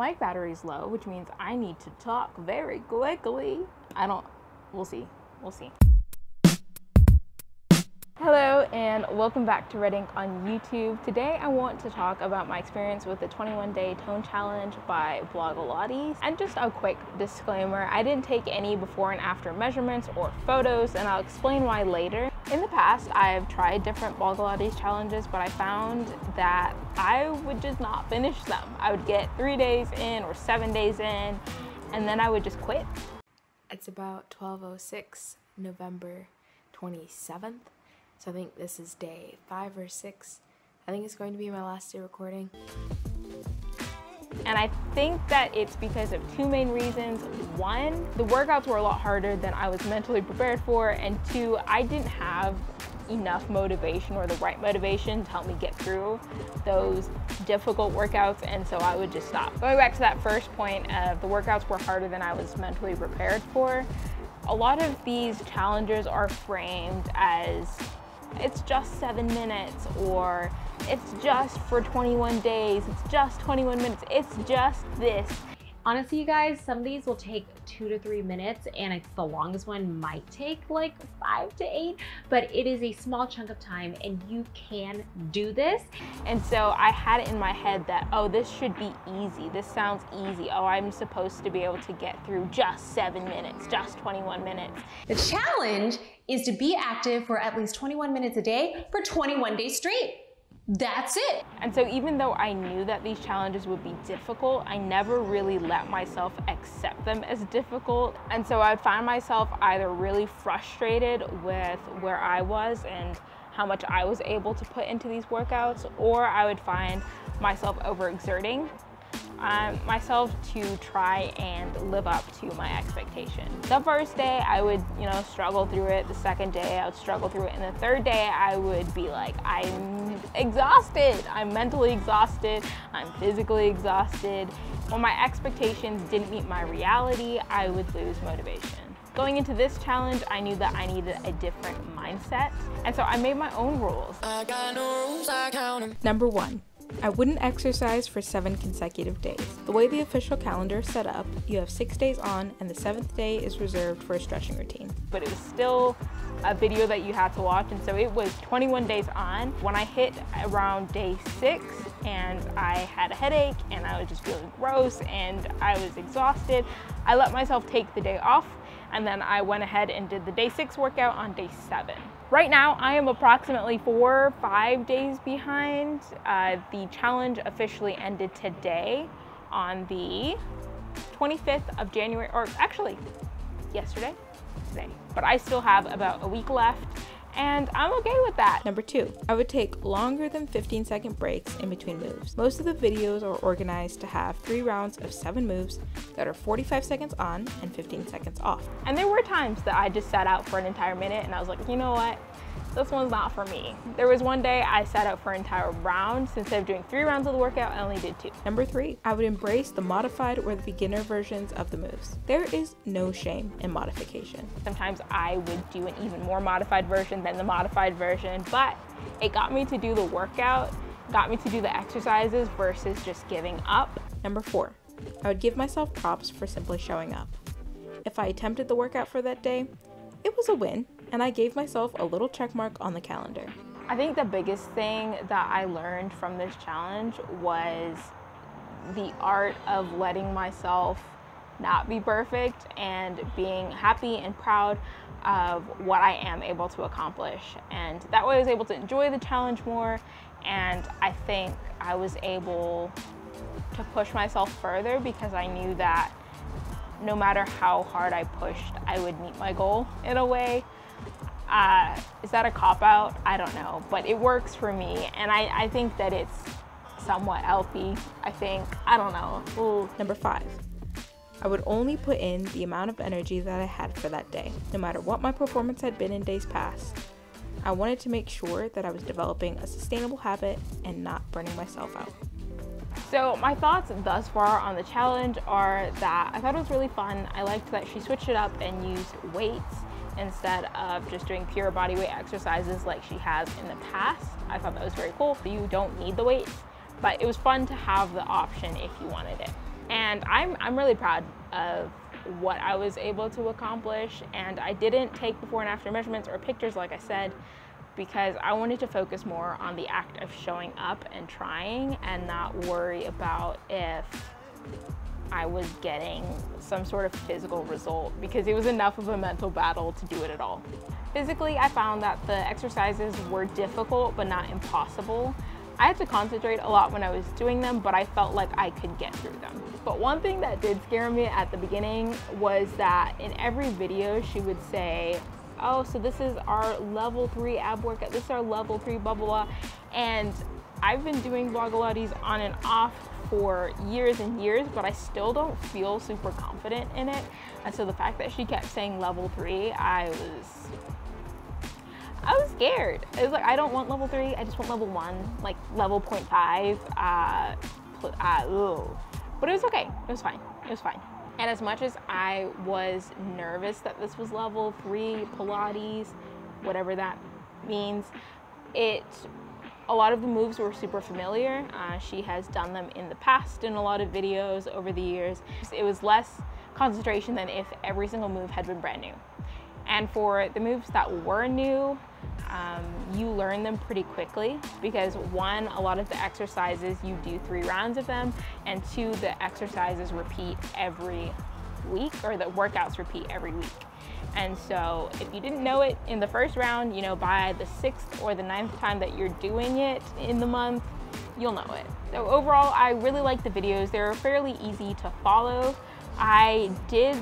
mic battery's low, which means I need to talk very quickly. I don't, we'll see, we'll see. Hello and welcome back to Red Ink on YouTube. Today I want to talk about my experience with the 21 day tone challenge by Blogilates. And just a quick disclaimer, I didn't take any before and after measurements or photos and I'll explain why later. In the past, I've tried different Blogilates challenges, but I found that I would just not finish them. I would get three days in or seven days in, and then I would just quit. It's about 12.06 November 27th. So I think this is day five or six. I think it's going to be my last day recording. And I think that it's because of two main reasons. One, the workouts were a lot harder than I was mentally prepared for. And two, I didn't have enough motivation or the right motivation to help me get through those difficult workouts. And so I would just stop. Going back to that first point of the workouts were harder than I was mentally prepared for. A lot of these challenges are framed as it's just seven minutes or it's just for 21 days, it's just 21 minutes, it's just this. Honestly, you guys, some of these will take two to three minutes and the longest one might take like five to eight, but it is a small chunk of time and you can do this. And so I had it in my head that, oh, this should be easy. This sounds easy. Oh, I'm supposed to be able to get through just seven minutes, just 21 minutes. The challenge is to be active for at least 21 minutes a day for 21 days straight. That's it. And so even though I knew that these challenges would be difficult, I never really let myself accept them as difficult. And so I'd find myself either really frustrated with where I was and how much I was able to put into these workouts, or I would find myself overexerting um, myself to try and live up to my expectations. The first day I would, you know, struggle through it. The second day I would struggle through it. And the third day I would be like, I'm exhausted. I'm mentally exhausted. I'm physically exhausted. When my expectations didn't meet my reality, I would lose motivation. Going into this challenge, I knew that I needed a different mindset. And so I made my own rules. No rules Number one, I wouldn't exercise for seven consecutive days. The way the official calendar is set up, you have six days on, and the seventh day is reserved for a stretching routine. But it was still a video that you had to watch, and so it was 21 days on. When I hit around day six, and I had a headache, and I was just feeling gross, and I was exhausted, I let myself take the day off, and then I went ahead and did the day six workout on day seven. Right now, I am approximately four, five days behind. Uh, the challenge officially ended today on the 25th of January, or actually yesterday, today. But I still have about a week left and I'm okay with that. Number two, I would take longer than 15 second breaks in between moves. Most of the videos are organized to have three rounds of seven moves that are 45 seconds on and 15 seconds off. And there were times that I just sat out for an entire minute and I was like, you know what? This one's not for me. There was one day I sat out for an entire round. So instead of doing three rounds of the workout, I only did two. Number three, I would embrace the modified or the beginner versions of the moves. There is no shame in modification. Sometimes I would do an even more modified version than the modified version, but it got me to do the workout, got me to do the exercises versus just giving up. Number four, I would give myself props for simply showing up. If I attempted the workout for that day, it was a win, and I gave myself a little check mark on the calendar. I think the biggest thing that I learned from this challenge was the art of letting myself not be perfect and being happy and proud of what I am able to accomplish. And that way I was able to enjoy the challenge more and I think I was able to push myself further because I knew that no matter how hard I pushed, I would meet my goal in a way. Uh, is that a cop out? I don't know, but it works for me. And I, I think that it's somewhat healthy. I think, I don't know. Ooh. Number five, I would only put in the amount of energy that I had for that day, no matter what my performance had been in days past. I wanted to make sure that I was developing a sustainable habit and not burning myself out. So my thoughts thus far on the challenge are that I thought it was really fun. I liked that she switched it up and used weights instead of just doing pure body weight exercises like she has in the past. I thought that was very cool. You don't need the weights, but it was fun to have the option if you wanted it. And I'm, I'm really proud of what I was able to accomplish. And I didn't take before and after measurements or pictures, like I said, because I wanted to focus more on the act of showing up and trying and not worry about if I was getting some sort of physical result because it was enough of a mental battle to do it at all. Physically, I found that the exercises were difficult but not impossible. I had to concentrate a lot when I was doing them, but I felt like I could get through them. But one thing that did scare me at the beginning was that in every video she would say, oh, so this is our level three ab workout, this is our level three blah, blah, blah. And I've been doing Blogilates on and off for years and years, but I still don't feel super confident in it. And so the fact that she kept saying level three, I was, I was scared. It was like, I don't want level three, I just want level one, like level 0.5. Uh, uh, but it was okay, it was fine, it was fine. And as much as I was nervous that this was level three Pilates, whatever that means, it a lot of the moves were super familiar. Uh, she has done them in the past in a lot of videos over the years. It was less concentration than if every single move had been brand new. And for the moves that were new, um, you learn them pretty quickly because one, a lot of the exercises you do three rounds of them, and two, the exercises repeat every week or the workouts repeat every week. And so if you didn't know it in the first round, you know, by the sixth or the ninth time that you're doing it in the month, you'll know it. So overall, I really like the videos. They're fairly easy to follow. I did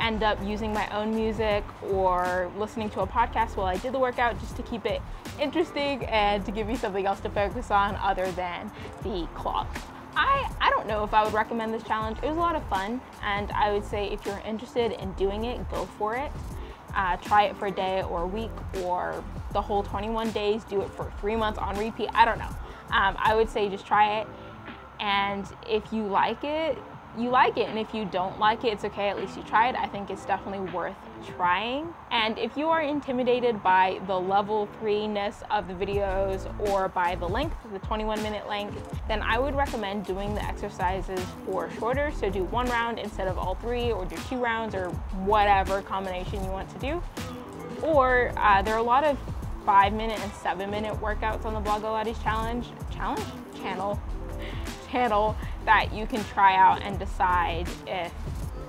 end up using my own music or listening to a podcast while I did the workout just to keep it interesting and to give me something else to focus on other than the clock. I, I don't know if I would recommend this challenge. It was a lot of fun, and I would say if you're interested in doing it, go for it. Uh, try it for a day or a week or the whole 21 days. Do it for three months on repeat. I don't know. Um, I would say just try it, and if you like it, you like it. And if you don't like it, it's okay. At least you tried. I think it's definitely worth trying. And if you are intimidated by the level three ness of the videos or by the length, the 21 minute length, then I would recommend doing the exercises for shorter. So do one round instead of all three or do two rounds or whatever combination you want to do. Or uh, there are a lot of five minute and seven minute workouts on the Blogilates challenge, challenge channel, channel that you can try out and decide if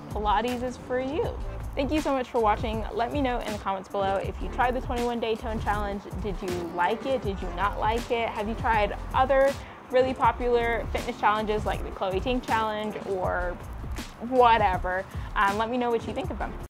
Pilates is for you. Thank you so much for watching. Let me know in the comments below if you tried the 21 day tone challenge. Did you like it? Did you not like it? Have you tried other really popular fitness challenges like the Chloe Ting challenge or whatever? Um, let me know what you think of them.